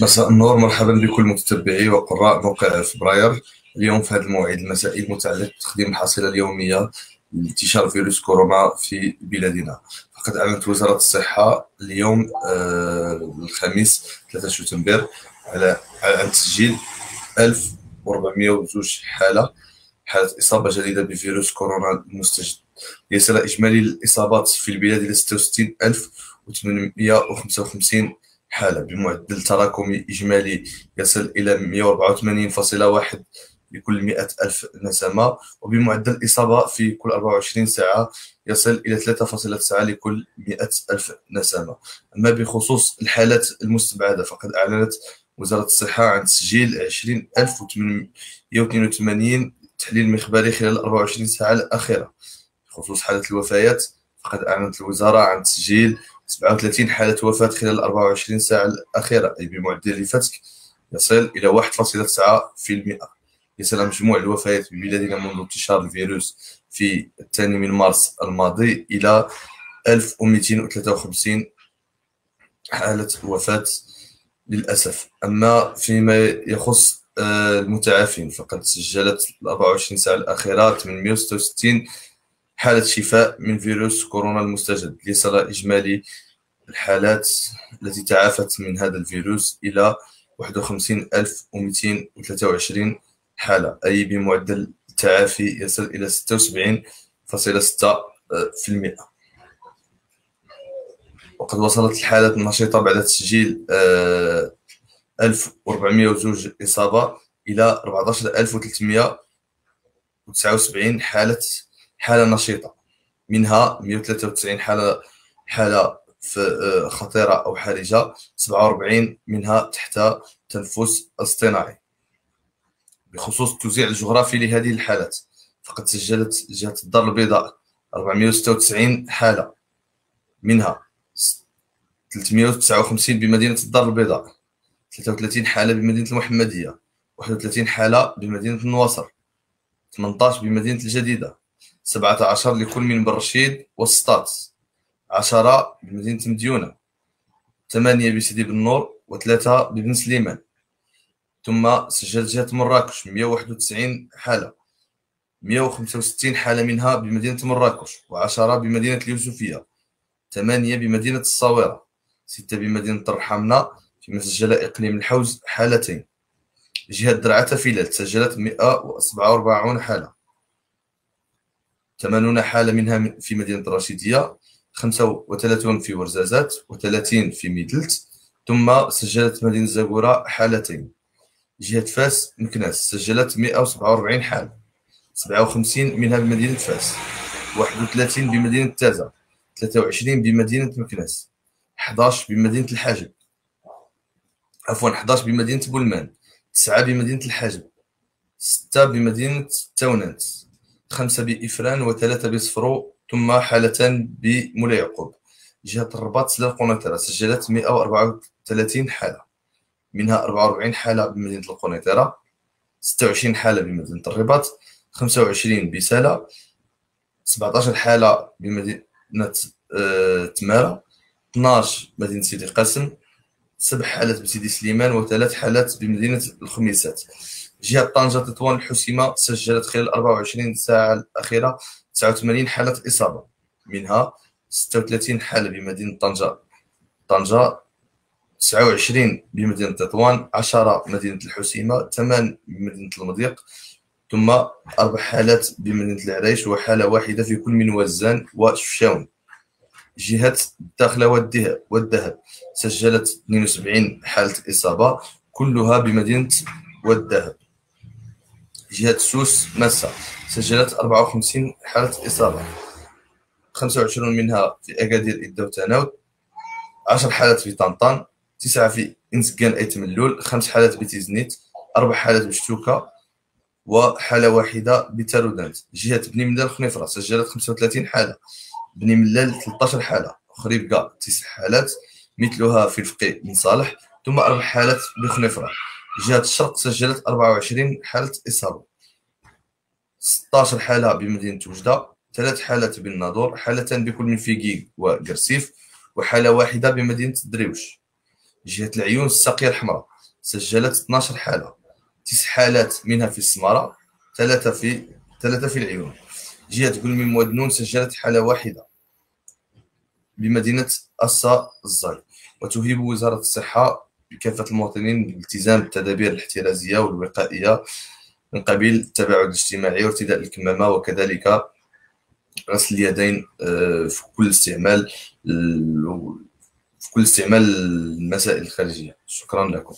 مساء النور مرحبا بكل متتبعي وقراء موقع فبراير اليوم في هذا الموعد المسائي المتعلق بتقديم الحصيلة اليومية لانتشار فيروس كورونا في بلادنا. فقد أعلنت وزارة الصحة اليوم آه الخميس 3 شتنبر على عن تسجيل 1402 حالة حالة إصابة جديدة بفيروس كورونا المستجد. ليصل إجمالي الإصابات في البلاد إلى 66855 حالة بمعدل تراكمي إجمالي يصل إلى 184.1 لكل 100 ألف نسمة وبمعدل الإصابة في كل 24 ساعة يصل إلى 3.9 لكل 100 ألف نسمة. أما بخصوص الحالات المستبعدة فقد أعلنت وزارة الصحة عن تسجيل 20882 تحليل مخبري خلال 24 ساعة الأخيرة. بخصوص حالة الوفيات فقد أعلنت الوزارة عن تسجيل 37 حالة وفاة خلال 24 ساعة الأخيرة أي بمعدل فتك يصل إلى 1.9% يصل مجموع الوفيات ببلادنا منذ انتشار الفيروس في الثاني من مارس الماضي إلى 1253 حالة وفاة للأسف. أما فيما يخص آه، المتعافين فقد سجلت 24 ساعة الأخيرة 866 حالة شفاء من فيروس كورونا المستجد. ليصل إجمالي الحالات التي تعافت من هذا الفيروس إلى 51223 حالة أي بمعدل التعافي يصل إلى 76.6% وقد وصلت الحالات النشيطة بعد تسجيل 1402 آه، إصابة إلى 14379 حالة حالة نشيطة. منها 193 حالة حالة آه، خطيرة أو حرجة. 47 منها تحت تنفس اصطناعي. بخصوص التوزيع الجغرافي لهذه الحالات فقد سجلت جهة الدار البيضاء 496 حالة. منها 359 بمدينة الدار البيضاء 33 حالة بمدينة المحمدية 31 حالة بمدينة النواصر 18 بمدينة الجديدة 17 لكل من برشيد وسطات 10 بمدينة مديونة 8 بسيدي بن نور وثلاثة ببن سليمان. ثم سجلت جهة مراكش 191 حالة. 165 حالة منها بمدينة مراكش و10 بمدينة اليوسفية. 8 بمدينة الصاورة 6 بمدينة الرحامنة فيما سجل إقليم الحوز حالتين. جهة درعة تافيلالت سجلت 147 حالة. 80 حالة منها في مدينة الرشيدية 35 في ورزازات و30 في ميدلت. ثم سجلت مدينة زاكورة حالتين. جهة فاس مكناس سجلت 147 حالة 57 منها بمدينة فاس 31 بمدينة تازة 23 بمدينة مكناس 11 بمدينة الحاجب. عفوا 11 بمدينة بولمان 9 بمدينة الحاجب 6 بمدينة تاونانت. 5 بإفران وثلاثة بصفرو ثم حالتان بمولاي يعقوب جهة الرباط سلا القنيطرة سجلت 134 حالة. منها 44 حالة بمدينة القنيطرة 26 حالة بمدينة الرباط 25 بسالة 17 حالة بمدينة آه، تمارة 12 مدينة سيدي قاسم. سبع حالات بسيدي سليمان وثلاث حالات بمدينة الخميسات. جهة طنجة تطوان الحسيمة سجلت خلال 24 ساعة الأخيرة 89 حالة إصابة. منها 36 حالة بمدينة طنجة. طنجة 29 بمدينة تطوان 10 مدينة الحسيمة 8 بمدينة المضيق ثم أربع حالات بمدينة العريش وحالة واحدة في كل من وزان وشفشاون جهة الداخلة والذهب. سجلت 72 حالة إصابة كلها بمدينة والذهب. جهة سوس مسا سجلت 54 حالة إصابة. 25 منها في أكادير وتناود 10 حالات في طنطان. 9 في إنسكان أي تملول 5 حالات بتيزنيت. 4 حالات بشتوكة. وحالة واحدة بتارودانت. جهة بني ملال خنيفرة. سجلت 35 حالة. بني ملال 13 حالة خريبكا 9 حالات مثلها في الفقيه بن صالح ثم أربع حالات بخنيفرة جهة الشرق سجلت 24 حالة إصابة. 16 حالة بمدينة وجدة ثلاث حالات بالناظور حالتان بكل من فيكيك وقرسيف وحالة واحدة بمدينة دريوش. جهة العيون الساقية الحمراء سجلت 12 حالة. تسع حالات منها في السمارة ثلاثة في ثلاثة في العيون. جهة قلمي مودنون سجلت حالة واحدة بمدينة أسا الزاي وتهيب وزارة الصحة بكافة المواطنين بالالتزام بالتدابير الاحترازية والوقائية من قبيل التباعد الاجتماعي وارتداء الكمامة وكذلك غسل اليدين آه، في كل استعمال في كل استعمال المسائل الخارجية. شكرا لكم.